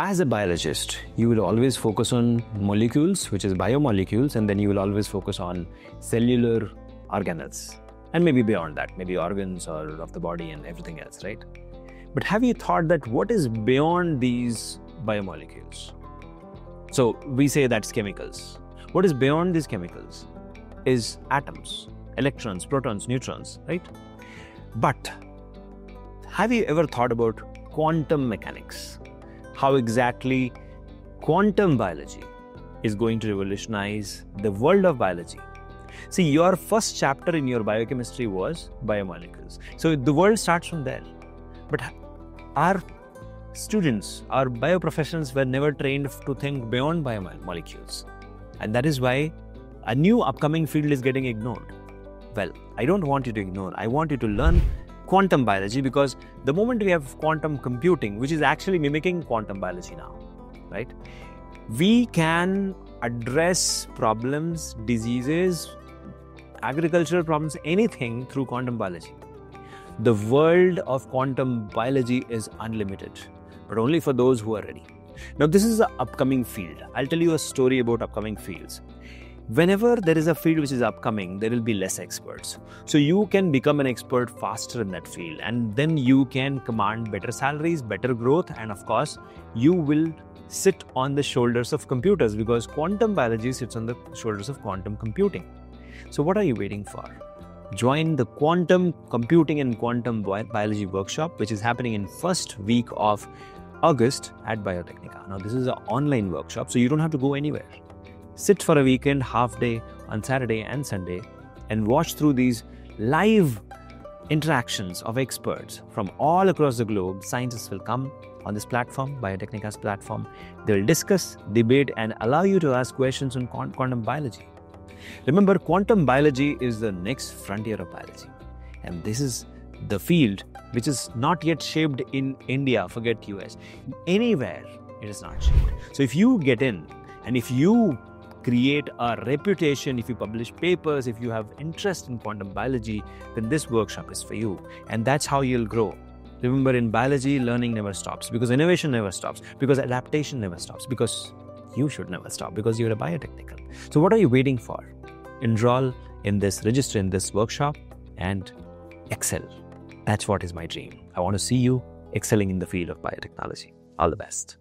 as a biologist, you will always focus on molecules, which is biomolecules, and then you will always focus on cellular organelles. And maybe beyond that, maybe organs or of the body and everything else, right? But have you thought that what is beyond these biomolecules? So we say that's chemicals. What is beyond these chemicals is atoms, electrons, protons, neutrons, right? But have you ever thought about quantum mechanics? How exactly quantum biology is going to revolutionize the world of biology. See, your first chapter in your biochemistry was biomolecules. So the world starts from there. But our students, our bioprofessionals were never trained to think beyond biomolecules. And that is why a new upcoming field is getting ignored. Well, I don't want you to ignore. I want you to learn quantum biology because the moment we have quantum computing, which is actually mimicking quantum biology now, right? We can address problems, diseases, agricultural problems, anything through quantum biology. The world of quantum biology is unlimited, but only for those who are ready. Now, this is an upcoming field. I'll tell you a story about upcoming fields whenever there is a field which is upcoming, there will be less experts. So you can become an expert faster in that field, and then you can command better salaries, better growth, and of course, you will sit on the shoulders of computers because quantum biology sits on the shoulders of quantum computing. So, what are you waiting for? Join the quantum computing and quantum biology workshop, which is happening in first week of August at Biotecnika. Now, this is an online workshop, so you don't have to go anywhere sit for a weekend, half day on Saturday and Sunday, and watch through these live interactions of experts from all across the globe. Scientists will come on this platform, Biotecnika's platform. They will discuss, debate, and allow you to ask questions on quantum biology. Remember, quantum biology is the next frontier of biology. And this is the field which is not yet shaped in India, forget US. Anywhere it is not shaped. So if you get in and if you create a reputation, if you publish papers, if you have interest in quantum biology, then this workshop is for you. And that's how you'll grow. Remember, in biology, learning never stops because innovation never stops, because adaptation never stops, because you should never stop because you're a biotechnical. So, what are you waiting for? Enroll in this, register in this workshop, and excel. That's what is my dream. I want to see you excelling in the field of biotechnology. All the best.